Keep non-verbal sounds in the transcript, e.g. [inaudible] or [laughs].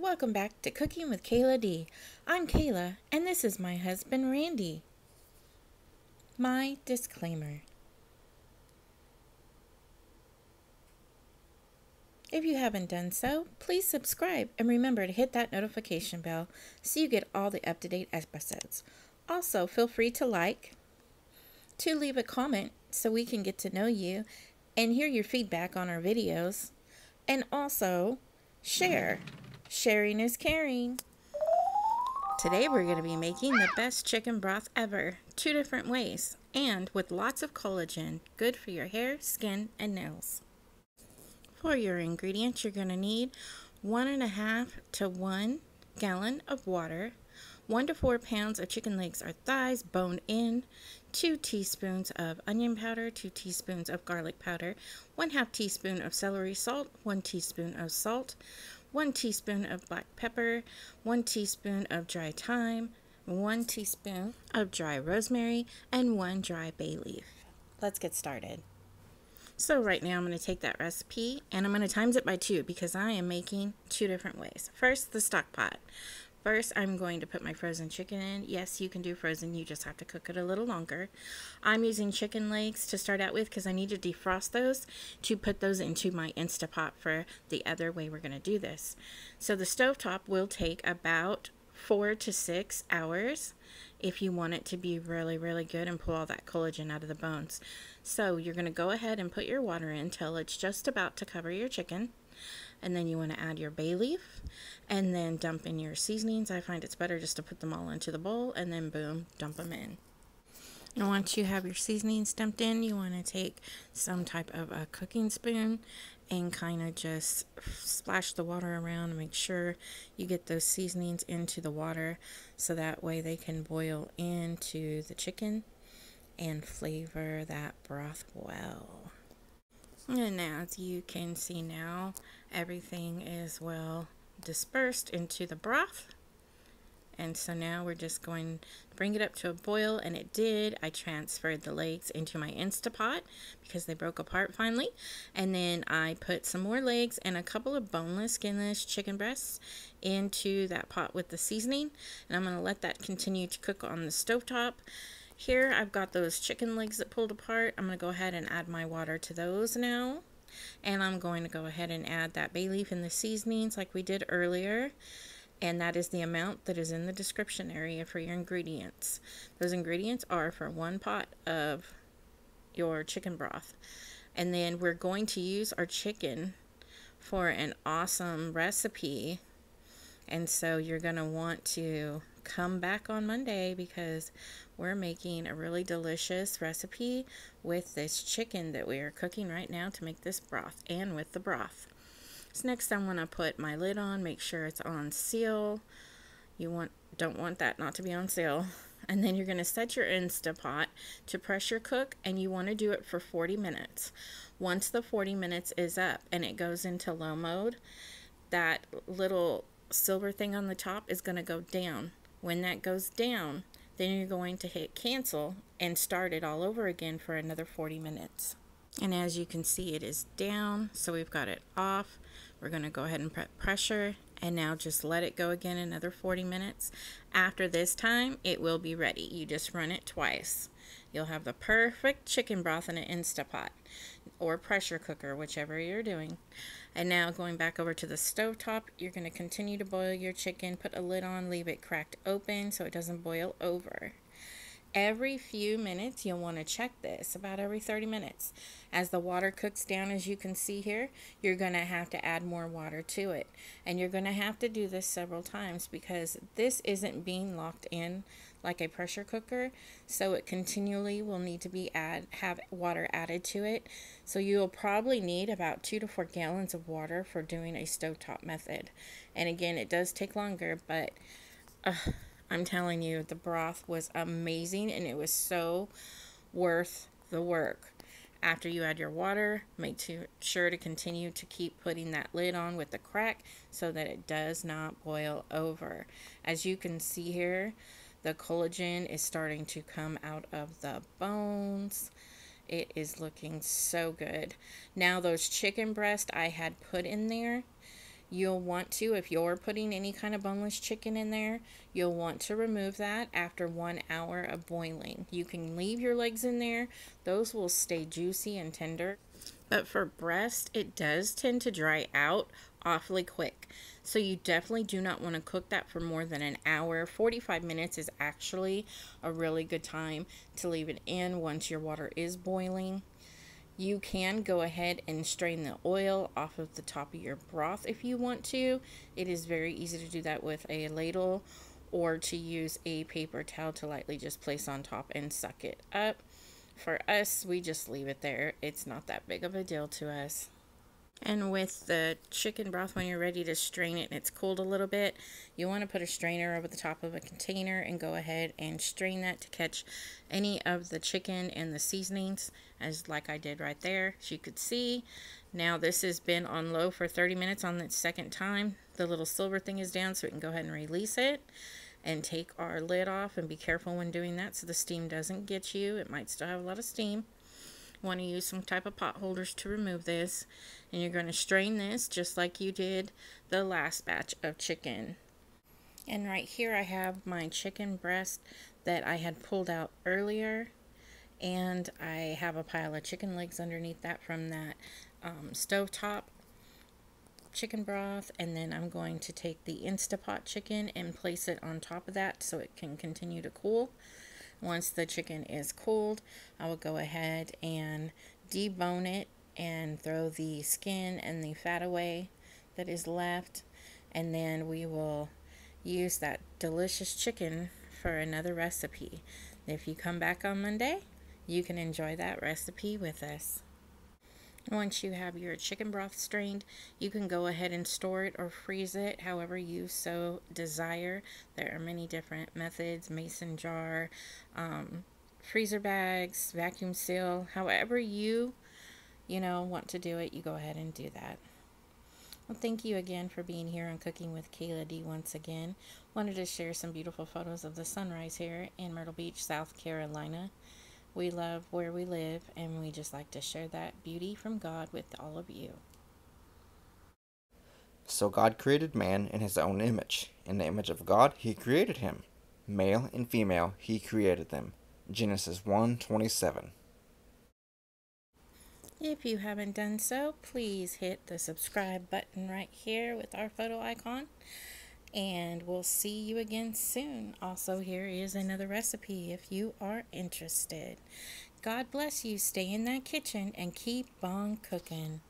Welcome back to Cooking with Kayla D. I'm Kayla, and this is my husband Randy. My disclaimer If you haven't done so, please subscribe and remember to hit that notification bell so you get all the up to date episodes. Also, feel free to like, to leave a comment so we can get to know you and hear your feedback on our videos, and also share. Sharing is caring. Today we're going to be making the best chicken broth ever, two different ways, and with lots of collagen, good for your hair, skin, and nails. For your ingredients, you're going to need one and a half to one gallon of water, one to four pounds of chicken legs or thighs boned in, two teaspoons of onion powder, two teaspoons of garlic powder, one half teaspoon of celery salt, one teaspoon of salt, 1 teaspoon of black pepper, 1 teaspoon of dry thyme, 1 teaspoon of dry rosemary, and 1 dry bay leaf. Let's get started. So right now I'm going to take that recipe and I'm going to times it by 2 because I am making two different ways. First, the stock pot. First, I'm going to put my frozen chicken in. Yes, you can do frozen. You just have to cook it a little longer. I'm using chicken legs to start out with because I need to defrost those to put those into my Instapot for the other way we're going to do this. So the stovetop will take about four to six hours if you want it to be really, really good and pull all that collagen out of the bones. So you're going to go ahead and put your water in until it's just about to cover your chicken and then you want to add your bay leaf and then dump in your seasonings. I find it's better just to put them all into the bowl and then boom, dump them in. And once you have your seasonings dumped in, you want to take some type of a cooking spoon and kind of just splash the water around and make sure you get those seasonings into the water so that way they can boil into the chicken and flavor that broth well. And as you can see now, everything is well dispersed into the broth. And so now we're just going to bring it up to a boil, and it did. I transferred the legs into my Instapot because they broke apart finally. And then I put some more legs and a couple of boneless, skinless chicken breasts into that pot with the seasoning. And I'm going to let that continue to cook on the stove top. Here I've got those chicken legs that pulled apart. I'm going to go ahead and add my water to those now. And I'm going to go ahead and add that bay leaf and the seasonings like we did earlier. And that is the amount that is in the description area for your ingredients. Those ingredients are for one pot of your chicken broth. And then we're going to use our chicken for an awesome recipe. And so you're going to want to come back on Monday because we're making a really delicious recipe with this chicken that we are cooking right now to make this broth and with the broth. So next I'm going to put my lid on, make sure it's on seal. You want don't want that not to be on seal. [laughs] And then you're going to set your Instapot to pressure cook and you want to do it for 40 minutes. Once the 40 minutes is up and it goes into low mode, that little silver thing on the top is going to go down when that goes down, then you're going to hit cancel and start it all over again for another 40 minutes. And as you can see, it is down, so we've got it off. We're going to go ahead and put pressure and now just let it go again another 40 minutes. After this time, it will be ready. You just run it twice. You'll have the perfect chicken broth in an Instapot or pressure cooker, whichever you're doing. And now going back over to the stove top, you're going to continue to boil your chicken, put a lid on, leave it cracked open so it doesn't boil over. Every few minutes, you'll want to check this, about every 30 minutes. As the water cooks down, as you can see here, you're going to have to add more water to it. And you're going to have to do this several times because this isn't being locked in like a pressure cooker so it continually will need to be add have water added to it. So you'll probably need about two to four gallons of water for doing a stovetop method. And again it does take longer but uh, I'm telling you the broth was amazing and it was so worth the work. After you add your water make to, sure to continue to keep putting that lid on with the crack so that it does not boil over. As you can see here the collagen is starting to come out of the bones. It is looking so good. Now those chicken breast I had put in there, You'll want to, if you're putting any kind of boneless chicken in there, you'll want to remove that after one hour of boiling. You can leave your legs in there, those will stay juicy and tender. But for breast, it does tend to dry out awfully quick. So you definitely do not want to cook that for more than an hour. 45 minutes is actually a really good time to leave it in once your water is boiling. You can go ahead and strain the oil off of the top of your broth if you want to. It is very easy to do that with a ladle or to use a paper towel to lightly just place on top and suck it up. For us, we just leave it there. It's not that big of a deal to us. And with the chicken broth, when you're ready to strain it and it's cooled a little bit, you want to put a strainer over the top of a container and go ahead and strain that to catch any of the chicken and the seasonings, as like I did right there, as you could see. Now this has been on low for 30 minutes on the second time. The little silver thing is down, so we can go ahead and release it and take our lid off and be careful when doing that so the steam doesn't get you. It might still have a lot of steam. Want to use some type of pot holders to remove this. And you're going to strain this just like you did the last batch of chicken. And right here I have my chicken breast that I had pulled out earlier. And I have a pile of chicken legs underneath that from that um, stovetop chicken broth and then I'm going to take the Instapot chicken and place it on top of that so it can continue to cool once the chicken is cooled, I will go ahead and debone it and throw the skin and the fat away that is left. And then we will use that delicious chicken for another recipe. If you come back on Monday, you can enjoy that recipe with us. Once you have your chicken broth strained, you can go ahead and store it or freeze it however you so desire. There are many different methods, mason jar, um, freezer bags, vacuum seal, however you, you know, want to do it, you go ahead and do that. Well, thank you again for being here on Cooking with Kayla D once again. Wanted to share some beautiful photos of the sunrise here in Myrtle Beach, South Carolina. We love where we live, and we just like to share that beauty from God with all of you. So God created man in his own image. In the image of God, he created him. Male and female, he created them. Genesis 1:27. If you haven't done so, please hit the subscribe button right here with our photo icon and we'll see you again soon. Also, here is another recipe if you are interested. God bless you. Stay in that kitchen and keep on cooking.